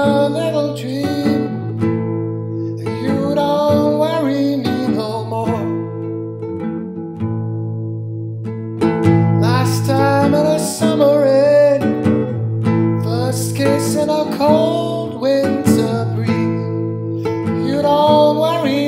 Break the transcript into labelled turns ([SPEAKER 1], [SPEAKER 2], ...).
[SPEAKER 1] a little dream. You don't worry me no more. Last time in a summer rain, first kiss in a cold winter breeze. You don't worry.